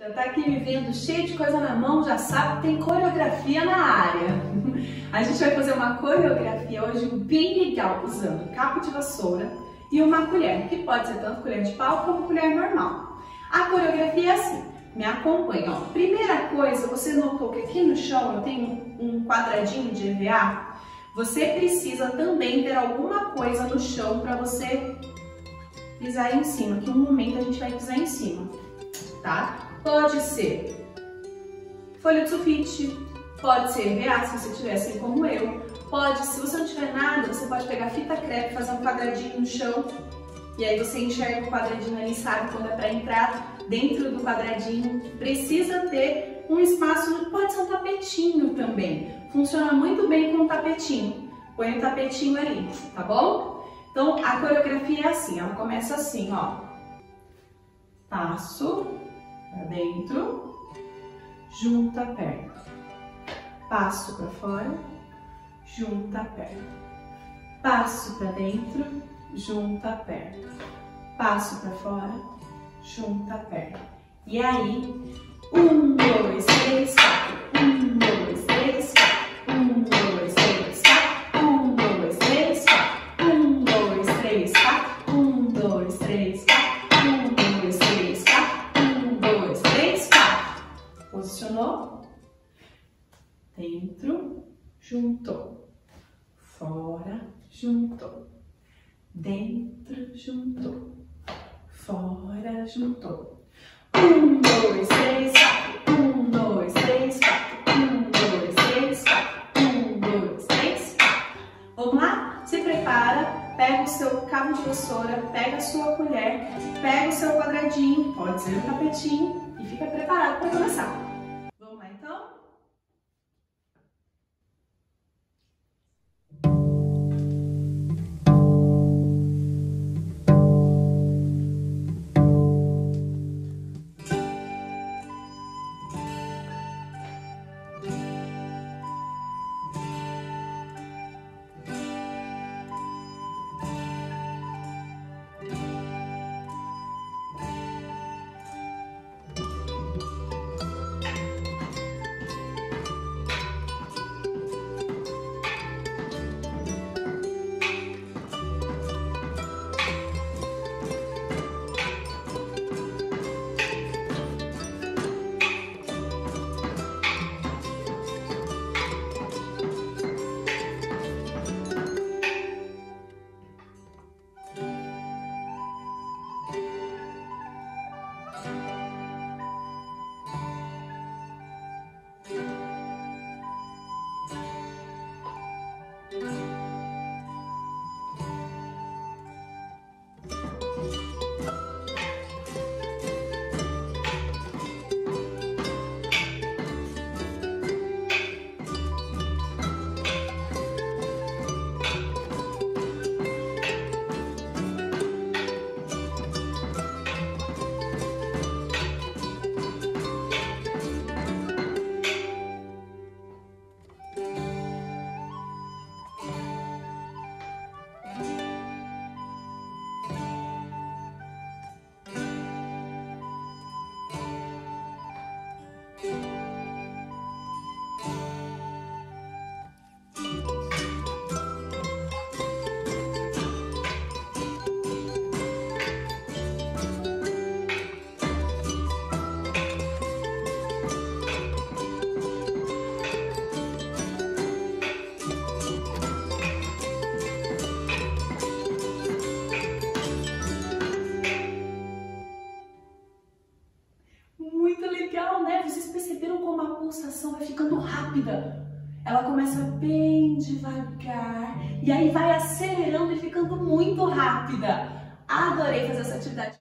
Já tá aqui me vendo cheio de coisa na mão, já sabe tem coreografia na área. A gente vai fazer uma coreografia hoje bem legal, usando cabo de vassoura e uma colher, que pode ser tanto colher de pau como colher normal. A coreografia é assim, me acompanha. Ó. Primeira coisa, você notou que aqui no chão eu tenho um quadradinho de EVA? Você precisa também ter alguma coisa no chão para você pisar em cima, que um momento a gente vai pisar em cima, tá? Pode ser folha de sulfite, pode ser EVA, se você tiver assim como eu, pode, se você não tiver nada, você pode pegar fita crepe, fazer um quadradinho no chão, e aí você enxerga o quadradinho ali, sabe quando é para entrar dentro do quadradinho. Precisa ter um espaço, pode ser um tapetinho também, funciona muito bem com um tapetinho. Põe o tapetinho ali, tá bom? Então, a coreografia é assim, ela começa assim, ó. Passo, para dentro, junta a perna. Passo para fora, junta a perna. Passo para dentro, junta a perna. Passo para fora, junta a perna. E aí, um, dois, três, quatro. Posicionou? Dentro, juntou. Fora, juntou. Dentro, juntou. Fora, juntou. Um, dois, três, quatro. Um, dois, três, quatro. Um, dois, três, quatro. Um, dois, três, quatro. Vamos lá? Se prepara. Pega o seu cabo de vassoura, pega a sua colher, pega o seu quadradinho, pode ser um tapetinho e fica preparado para começar. Pulsação vai ficando rápida. Ela começa bem devagar e aí vai acelerando e ficando muito rápida. Adorei fazer essa atividade.